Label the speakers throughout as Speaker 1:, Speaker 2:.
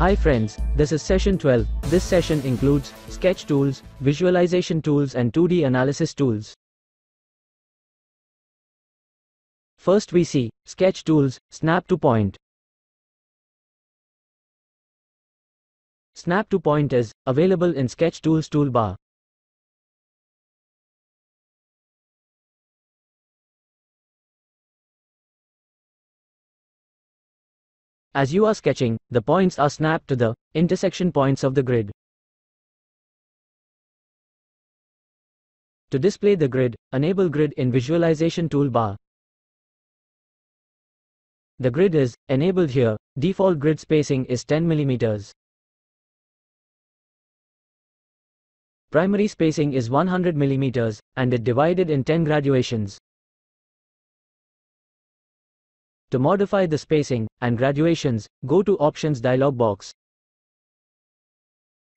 Speaker 1: Hi friends, this is session 12. This session includes sketch tools, visualization tools and 2D analysis tools. First we see sketch tools, snap to point. Snap to point is available in sketch tools toolbar. As you are sketching, the points are snapped to the intersection points of the grid. To display the grid, enable grid in visualization toolbar. The grid is enabled here. Default grid spacing is 10 mm. Primary spacing is 100 mm and it divided in 10 graduations. To modify the spacing and graduations, go to Options dialog box.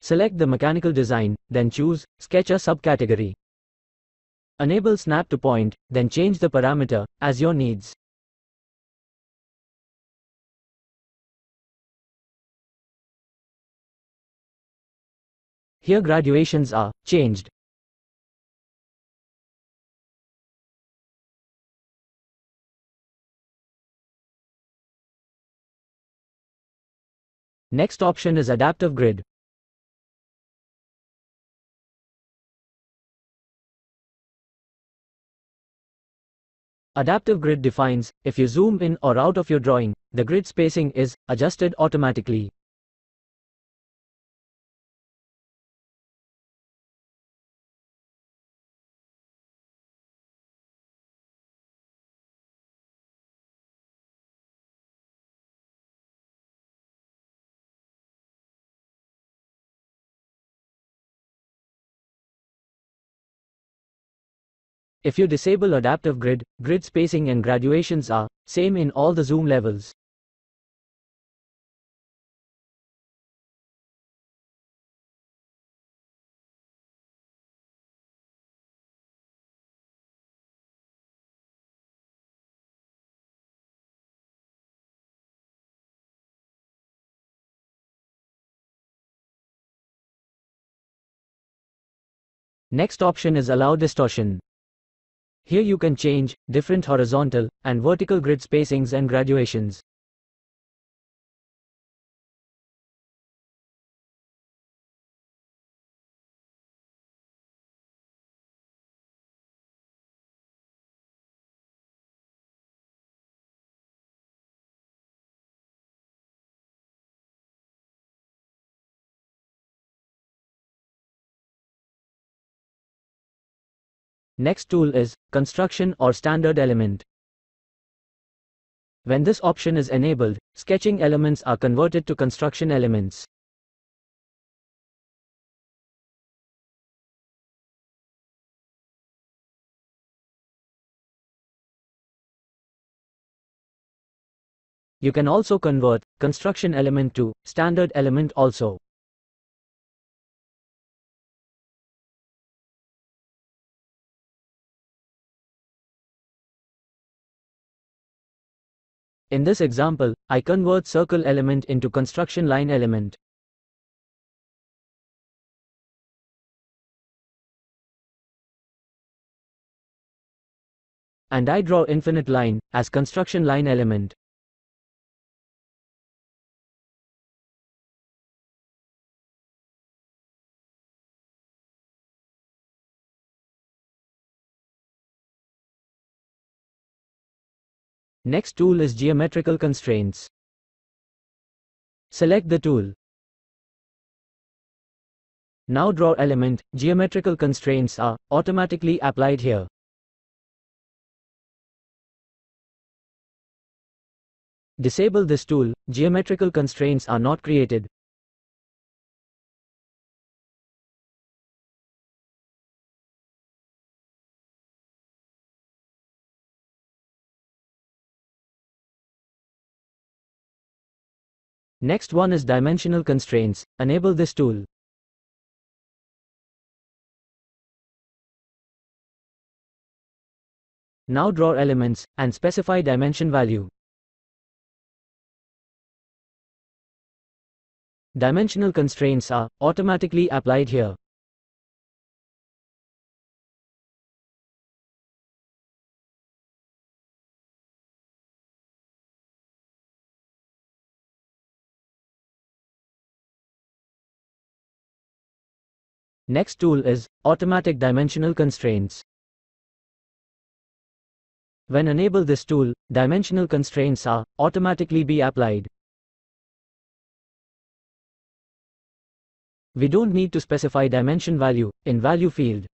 Speaker 1: Select the mechanical design, then choose Sketcher subcategory. Enable Snap to Point, then change the parameter as your needs. Here graduations are changed. Next option is Adaptive Grid. Adaptive Grid defines, if you zoom in or out of your drawing, the grid spacing is adjusted automatically. If you disable adaptive grid, grid spacing and graduations are same in all the zoom levels. Next option is Allow Distortion. Here you can change different horizontal and vertical grid spacings and graduations. Next tool is construction or standard element. When this option is enabled, sketching elements are converted to construction elements. You can also convert construction element to standard element also. In this example, I convert circle element into construction line element. And I draw infinite line as construction line element. Next tool is Geometrical Constraints. Select the tool. Now draw element, geometrical constraints are automatically applied here. Disable this tool, geometrical constraints are not created. Next one is dimensional constraints. Enable this tool. Now draw elements and specify dimension value. dimensional constraints are automatically applied here. Next tool is Automatic Dimensional Constraints. When enable this tool, dimensional constraints are automatically be applied. We don't need to specify dimension value in value field.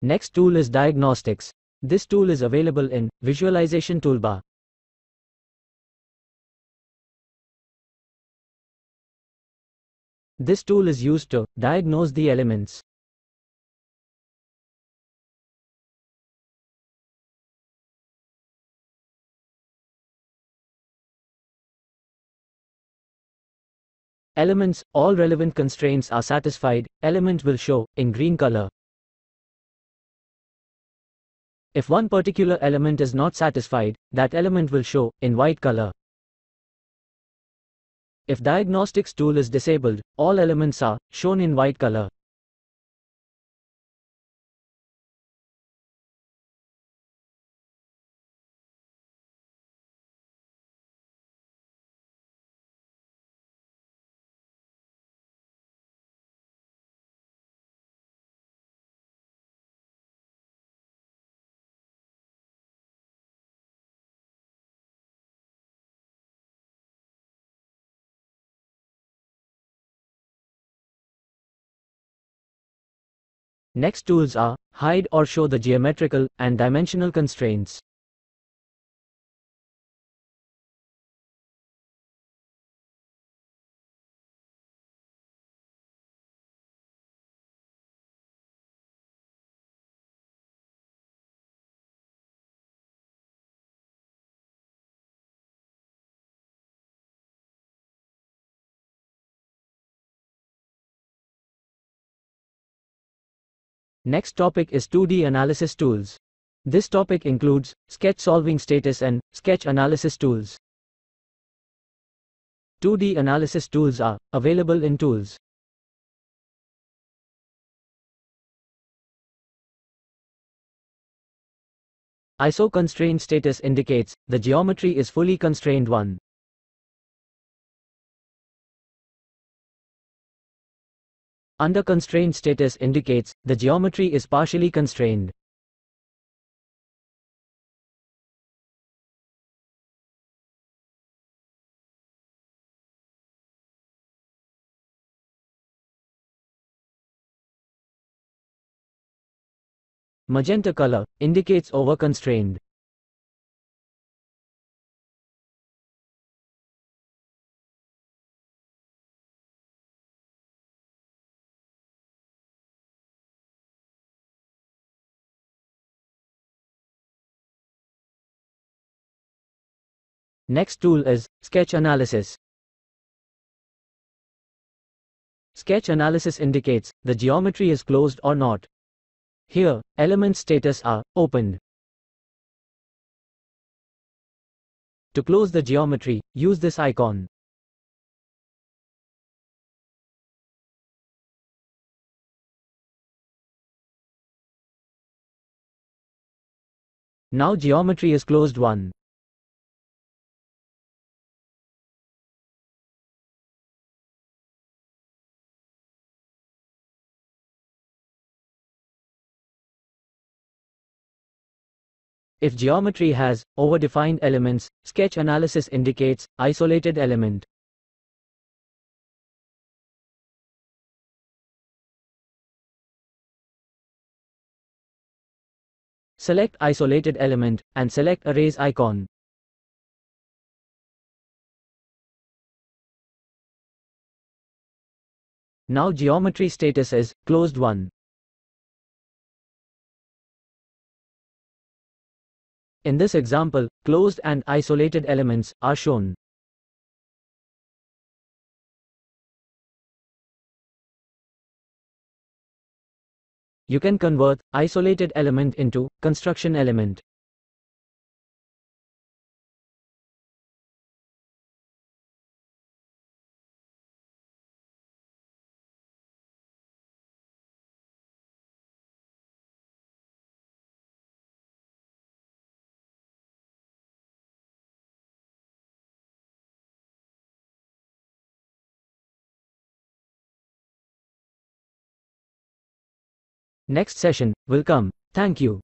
Speaker 1: Next tool is diagnostics. This tool is available in visualization toolbar. This tool is used to diagnose the elements. Elements, all relevant constraints are satisfied, element will show in green color. If one particular element is not satisfied, that element will show in white color. If diagnostics tool is disabled, all elements are shown in white color. Next tools are hide or show the geometrical and dimensional constraints. Next topic is 2D analysis tools. This topic includes sketch solving status and sketch analysis tools. 2D analysis tools are available in tools. ISO constraint status indicates the geometry is fully constrained one. Under constraint status indicates the geometry is partially constrained. Magenta color indicates over-constrained. Next tool is Sketch Analysis. Sketch analysis indicates the geometry is closed or not. Here, element status are opened. To close the geometry, use this icon. Now geometry is closed one. If geometry has overdefined elements, sketch analysis indicates isolated element. Select isolated element and select erase icon. Now geometry status is closed one. In this example, closed and isolated elements are shown. you can convert isolated element into construction element. Next session will come. Thank you.